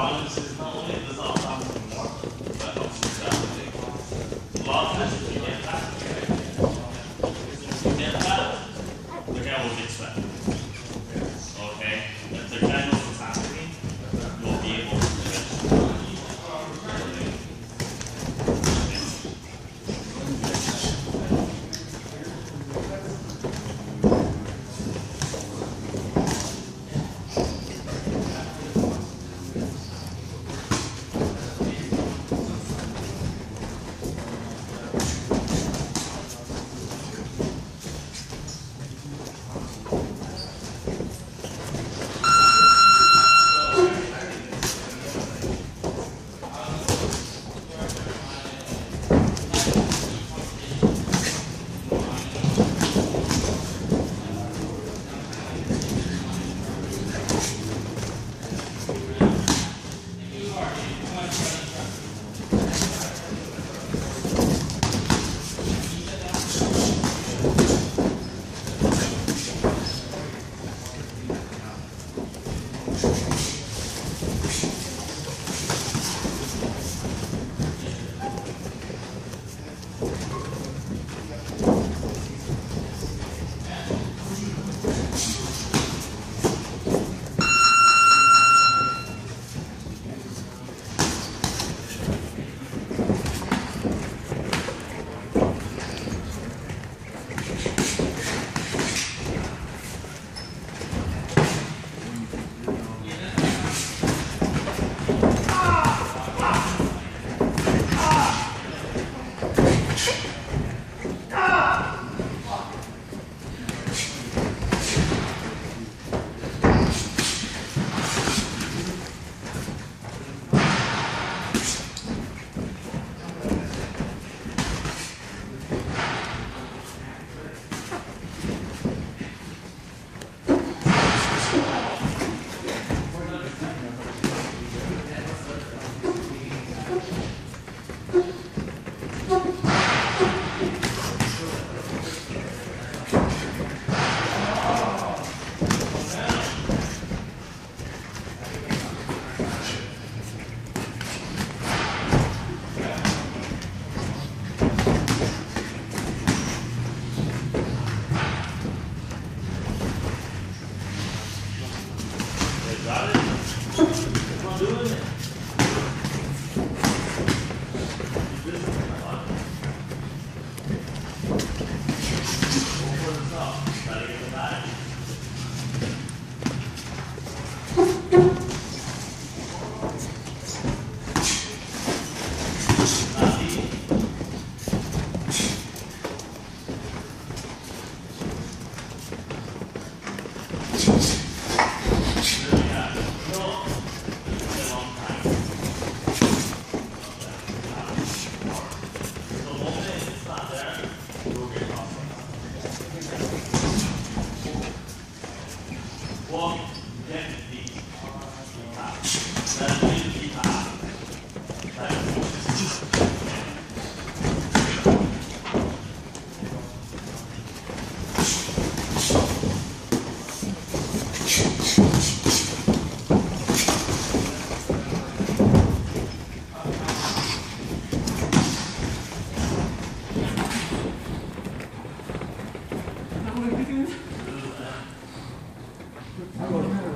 violence is not only there's not a family anymore, but also that's a big one. A lot of times if you get that, you get that, the girl will get swept. Moment,